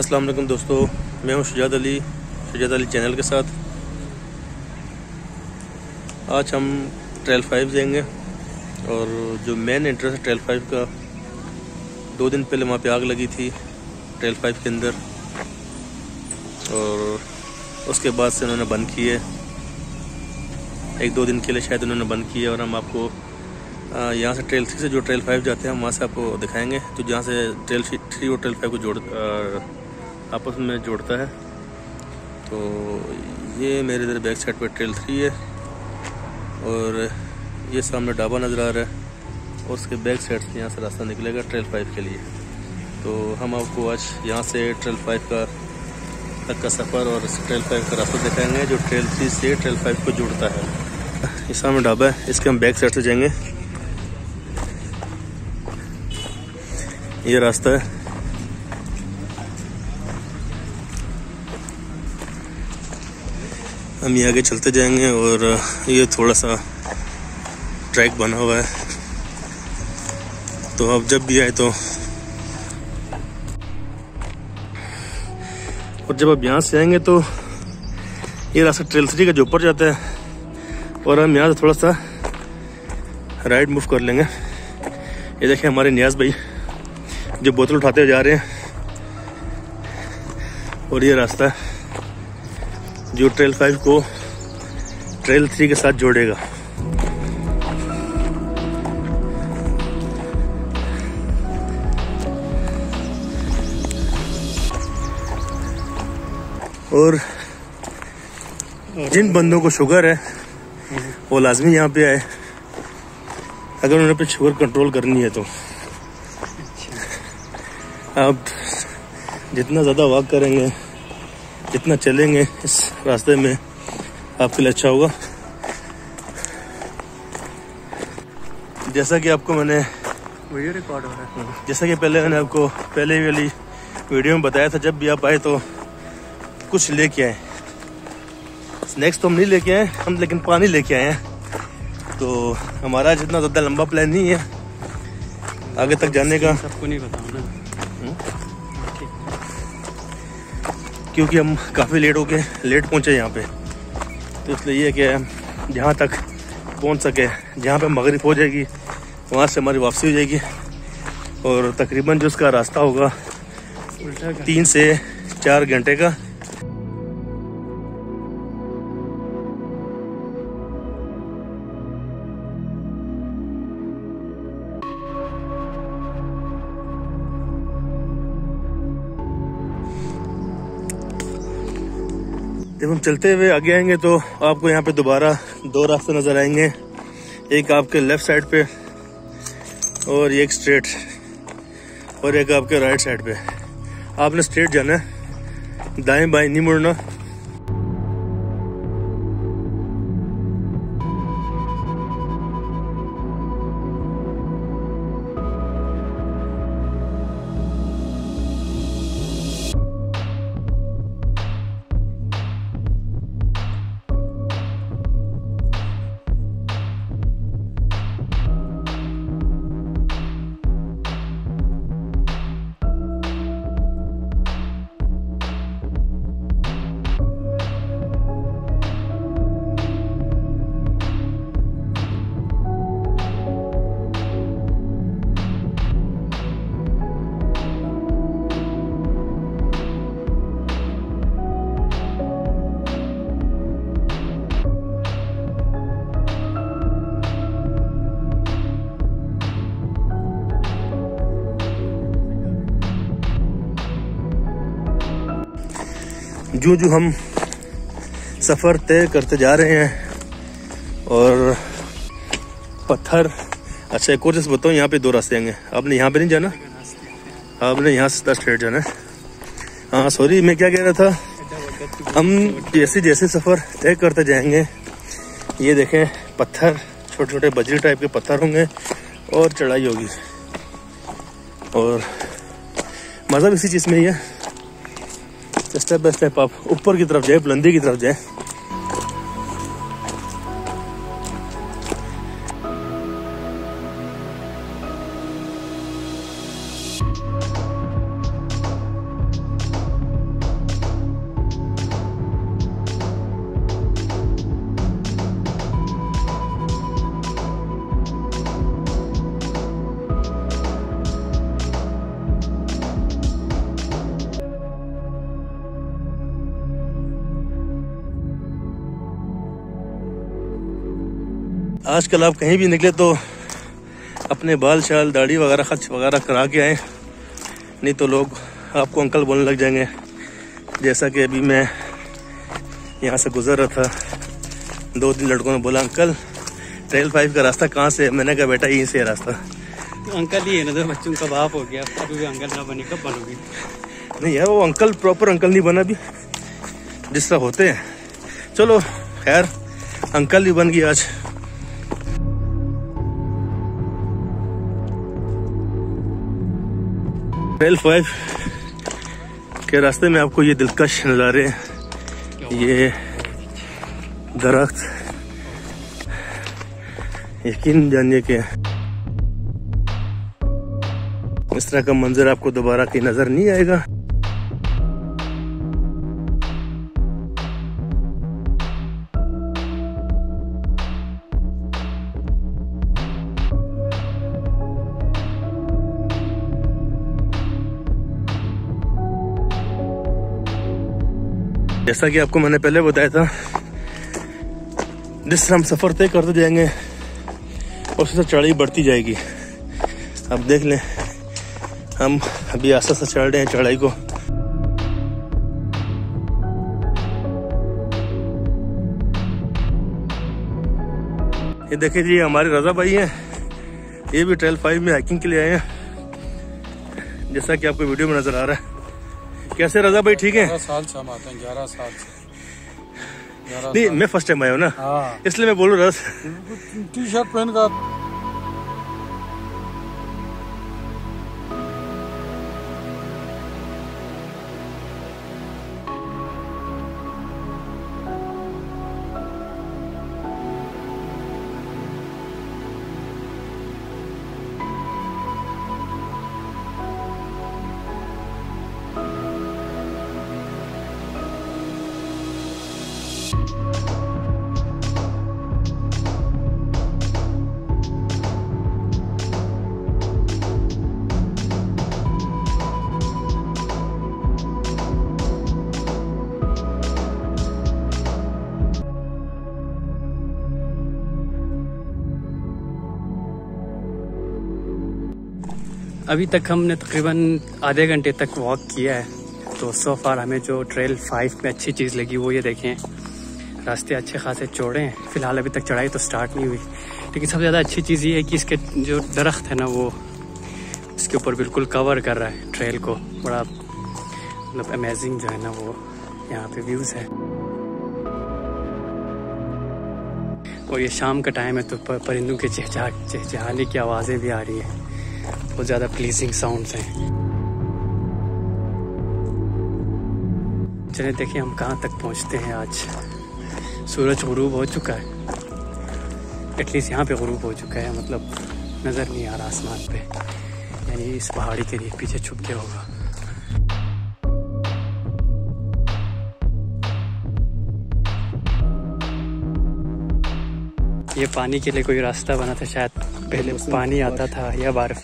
अस्सलाम वालेकुम दोस्तों, मैं हूँ शुजात अली शुजात अली चैनल के साथ। आज हम ट्रेल फाइव जाएँगे और जो मेन इंटरेस्ट है ट्रेल फाइव का, दो दिन पहले वहाँ पे आग लगी थी ट्रेल फाइव के अंदर। और उसके बाद से उन्होंने बंद किए। एक दो दिन के लिए शायद उन्होंने बंद किए और हम आपको यहाँ से ट्रेल थ्री से जो ट्रेल फाइव जाते हैं, हम वहाँ से आपको दिखाएँगे। तो जहाँ से ट्रेल थ्री और ट्रेल फाइव को जोड़ आपस में जोड़ता है। तो ये मेरे इधर बैक साइड पर ट्रेल थ्री है और ये सामने ढाबा नज़र आ रहा है और उसके बैक साइड से यहाँ से रास्ता निकलेगा ट्रेल फाइव के लिए। तो हम आपको आज यहाँ से ट्रेल फाइव का तक का सफ़र और ट्रेल फाइव का रास्ता दिखाएँगे जो ट्रेल थ्री से ट्रेल फाइव को जुड़ता है। ये सामने ढाबा है, इसके हम बैक साइड से जाएँगे। ये रास्ता है। हम ये आगे चलते जाएँगे और ये थोड़ा सा ट्रैक बना हुआ है। तो अब जब भी आए तो और जब आप यहाँ से आएँगे तो ये रास्ता ट्रेल थ्री का जो ऊपर जाता है और हम यहाँ से थोड़ा सा राइट मूव कर लेंगे। ये देखें हमारे न्याज भाई जो बोतल उठाते हुए जा रहे हैं। और ये रास्ता है जो ट्रेल फाइव को ट्रेल थ्री के साथ जोड़ेगा। और जिन बंदों को शुगर है वो लाजमी यहाँ पे आए। अगर उन्हें पे शुगर कंट्रोल करनी है तो। आप जितना ज़्यादा वॉक करेंगे जितना चलेंगे इस रास्ते में आपके लिए अच्छा होगा। जैसा कि आपको मैंने वीडियो रिकॉर्ड हो रहा है। जैसा कि पहले मैंने आपको पहले वाली वीडियो में बताया था जब भी आप आए तो कुछ लेके आए। स्नैक्स तो हम नहीं लेके आए हम लेकिन पानी लेके आए हैं। तो हमारा जितना ज़्यादा लंबा प्लान नहीं है। आगे तक जाने का। सबको नहीं बताऊँ ना। क्योंकि हम काफ़ी लेट हो गए लेट पहुँचे यहाँ पे। तो इसलिए ये कि जहाँ तक पहुँच सके जहाँ पे मगरब हो जाएगी वहाँ से हमारी वापसी हो जाएगी। और तकरीबन जो उसका रास्ता होगा तीन से चार घंटे का। जब हम चलते हुए आगे आएँगे तो आपको यहाँ पे दोबारा दो रास्ते नज़र आएँगे। एक आपके लेफ़्ट साइड पे और एक स्ट्रेट और एक आपके राइट साइड पे। आपने स्ट्रेट जाना है। दाएँ बाएँ नहीं मुड़ना। जो जो हम सफ़र तय करते जा रहे हैं और पत्थर। अच्छा एक और चीज़ बताऊँ, यहाँ पे दो रास्ते आएँगे। आपने यहाँ पे नहीं जाना? आपने यहाँ से स्ट्रेट जाना है। हाँ सॉरी मैं क्या कह रहा था? हम जैसे जैसे सफ़र तय करते जाएँगे, ये देखें, पत्थर छोटे छोटे बजरी टाइप के पत्थर होंगे और चढ़ाई होगी। और मज़ा भी इसी चीज़ में ही है। स्टेप बाय स्टेप आप ऊपर की तरफ़ जाए बुलंदी की तरफ़ जाए आजकल आप कहीं भी निकले तो अपने बाल शाल दाढ़ी वगैरह खर्च वगैरह करा के आए। नहीं तो लोग आपको अंकल बोलने लग जाएँगे जैसा कि अभी मैं यहाँ से गुजर रहा था। दो तीन लड़कों ने बोला अंकल ट्रेल फाइव का रास्ता कहाँ से है? मैंने कहा बेटा यहीं से है रास्ता. तो अंकल ही है ना तो बच्चों का बाप हो गया। अभी भी अंकल ना बनी कब बनोगी? नहीं यार वो अंकल प्रॉपर अंकल नहीं बना अभी। जिस तरह होते हैं। चलो खैर अंकल भी बन गई आज। ट्वेल्व फाइव के रास्ते में आपको ये दिलकश नज़ारे, ये दरख्त, यकीन जानिए कि इस तरह का मंजर आपको दोबारा की नज़र नहीं आएगा। जैसा कि आपको मैंने पहले बताया था, जिस हम सफ़र तय करते जाएँगे, उस तरह चढ़ाई बढ़ती जाएगी। अब देख लें, हम अभी आस्ते आस्ते चढ़ रहे हैं चढ़ाई को। ये देखिए जी हमारे रजा भाई हैं। ये भी ट्रेल फाइव में हाइकिंग के लिए आए हैं। जैसा कि आपको वीडियो में नज़र आ रहा है। कैसे रजा भाई ठीक है? ग्यारह साल से हम आते हैं ग्यारह साल से। नहीं मैं फ़र्स्ट टाइम आया हूँ ना हाँ। इसलिए मैं बोलूँ रस। टी शर्ट पहन कर अभी तक हमने तकरीबन आधे घंटे तक वॉक किया है। तो सो फार हमें जो ट्रेल फाइव में अच्छी चीज़ लगी वो ये देखें। रास्ते अच्छे खासे चौड़े हैं। फ़िलहाल अभी तक चढ़ाई तो स्टार्ट नहीं हुई। लेकिन सबसे ज़्यादा अच्छी चीज़ ये है कि इसके जो दरख्त है ना वो इसके ऊपर बिल्कुल कवर कर रहा है ट्रेल को। बड़ा मतलब अमेजिंग जो है ना वो यहाँ पे व्यूज़ है। और ये शाम का टाइम है तो परिंदों के चहचहा चहचहाने की आवाज़ें भी आ रही हैं। बहुत ज़्यादा प्लीजिंग साउंड्स हैं। चलिए देखिए हम कहाँ तक पहुँचते हैं आज। सूरज गुरूब हो चुका है। एटलीस्ट यहाँ पे गुरूब हो चुका है मतलब नज़र नहीं आ रहा आसमान पे। यानी इस पहाड़ी के लिए पीछे छुप गया होगा। ये पानी के लिए कोई रास्ता बना था शायद पहले पानी आता था या बारिश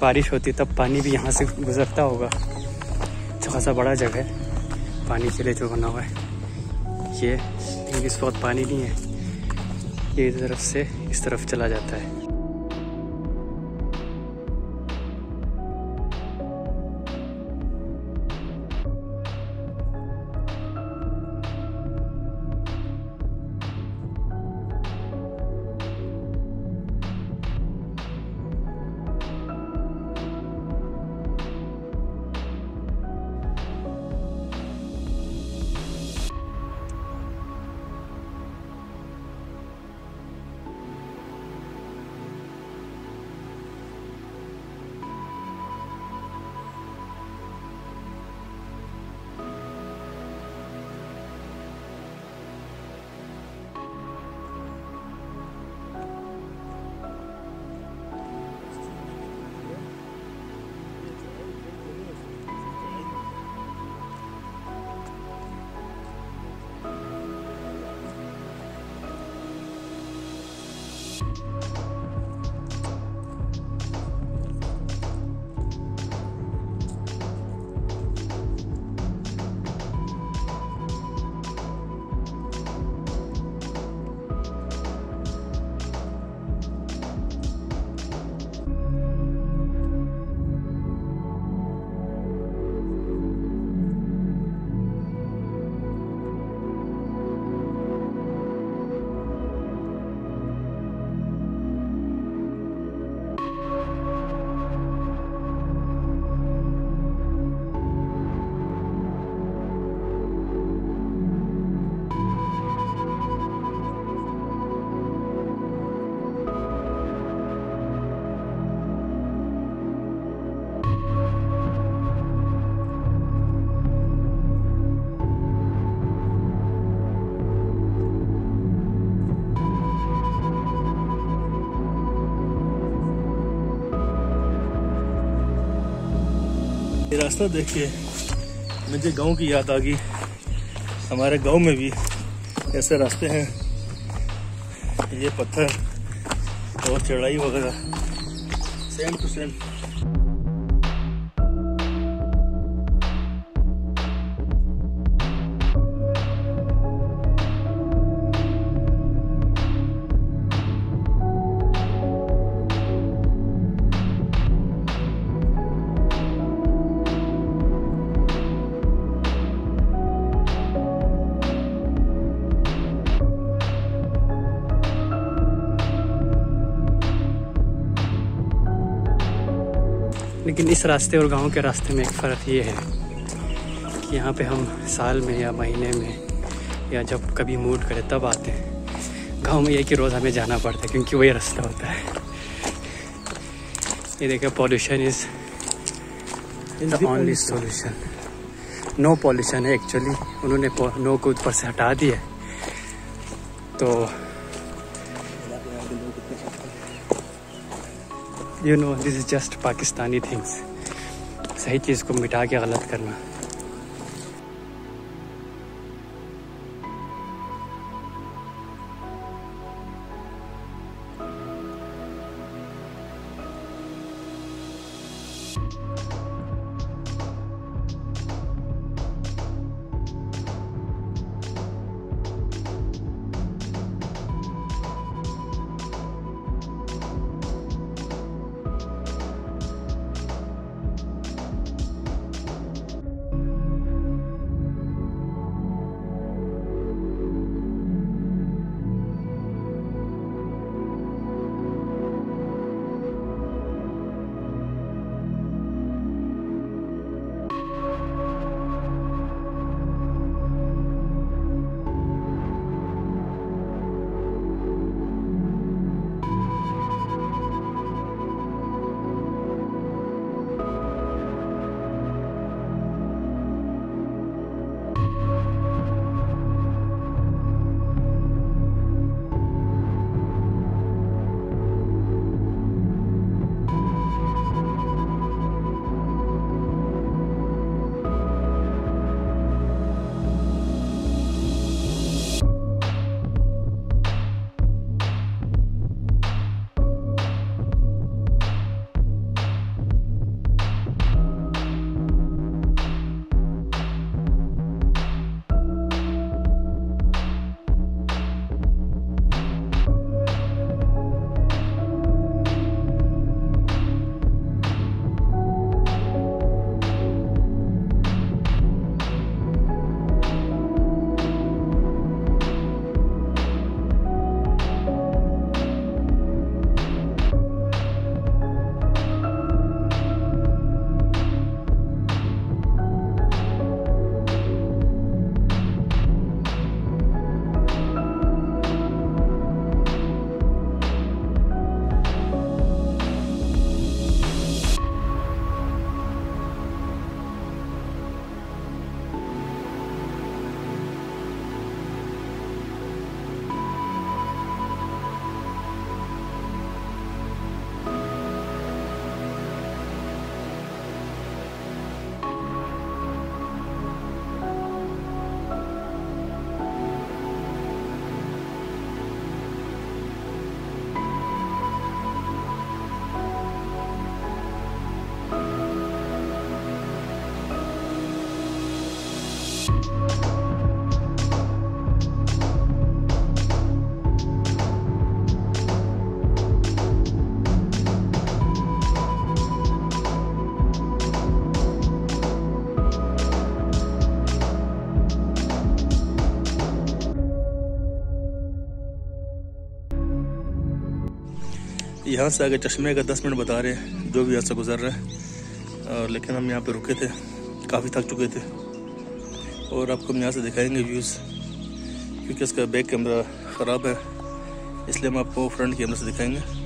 बारिश होती तब पानी भी यहाँ से गुजरता होगा। अच्छा खासा बड़ा जगह है पानी के लिए जो बना हुआ है। ये इस वक्त पानी नहीं है ये इस तरफ़ से इस तरफ़ चला जाता है। रास्ता देख के मुझे गाँव की याद आ गई। हमारे गाँव में भी ऐसे रास्ते हैं। ये पत्थर और चढ़ाई वगैरह। सेम टू सेम लेकिन इस रास्ते और गाँव के रास्ते में एक फ़र्क ये है कि यहाँ पे हम साल में या महीने में या जब कभी मूड करे तब आते हैं। गाँव में ये कि रोज़ हमें जाना पड़ता है क्योंकि वही रास्ता होता है। ये देखिए pollution is the only solution no pollution है एक्चुअली उन्होंने नो को ऊपर से हटा दिया तो you know this is just Pakistani things सही चीज़ को मिटा के गलत करना। यहाँ से आगे चश्मे का दस मिनट बता रहे हैं, जो भी यहाँ से गुजर रहा है। और लेकिन हम यहाँ पे रुके थे, काफ़ी थक चुके थे। और आपको हम यहाँ से दिखाएँगे व्यूज़ क्योंकि इसका बैक कैमरा ख़राब है, इसलिए हम आपको फ्रंट कैमरे से दिखाएँगे।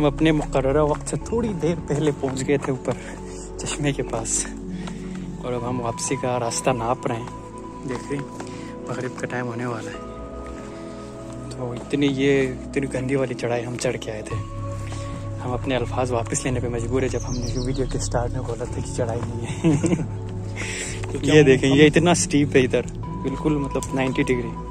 हम अपने मुकर वक्त से थोड़ी देर पहले पहुँच गए थे ऊपर चश्मे के पास। और अब हम वापसी का रास्ता नाप रहे हैं। देख रहे मगरिब का टाइम होने वाला है। तो इतनी ये इतनी गंदी वाली चढ़ाई हम चढ़ के आए थे। हम अपने अल्फाज वापस लेने पे मजबूर है जब हमने वीडियो के स्टार्ट में बोला था कि चढ़ाई नहीं है। तो ये देखें ये इतना स्टीप है इधर। बिल्कुल मतलब 90 डिग्री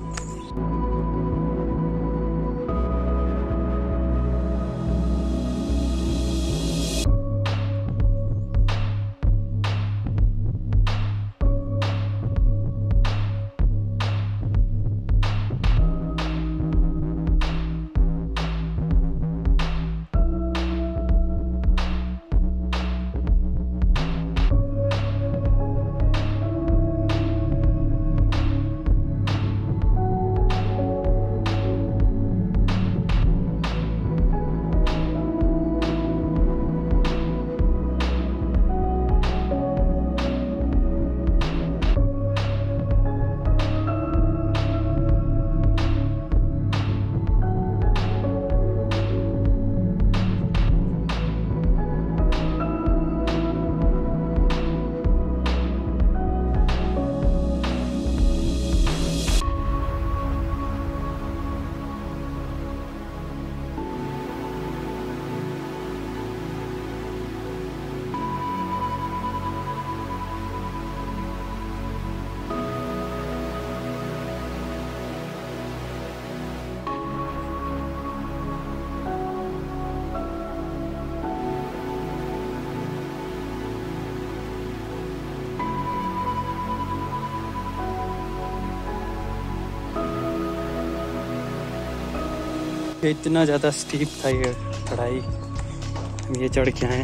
इतना ज़्यादा स्टीप था ये चढ़ाई हम ये चढ़ के आए।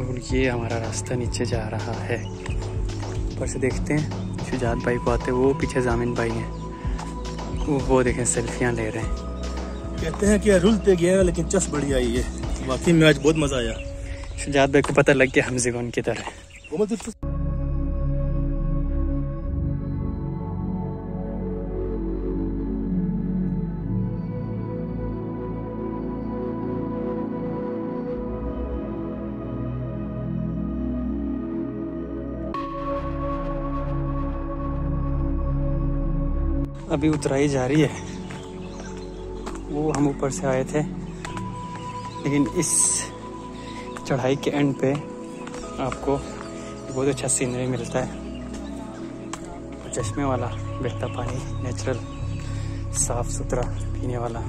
और ये हमारा रास्ता नीचे जा रहा है। ऊपर से देखते हैं शुजात भाई को आते वो पीछे जामिन भाई हैं। वो वो देखें सेल्फियाँ ले रहे हैं। कहते हैं कि रुलते गए लेकिन चस बढ़िया आई है। वाकई में आज बहुत मज़ा आया। शुजात भाई को पता लग गया हमजे कौन किधर है। अभी उतराई जा रही है। वो हम ऊपर से आए थे। लेकिन इस चढ़ाई के एंड पे आपको बहुत अच्छा सीनरी मिलता है। चश्मे वाला बहता पानी नेचुरल साफ़ सुथरा पीने वाला।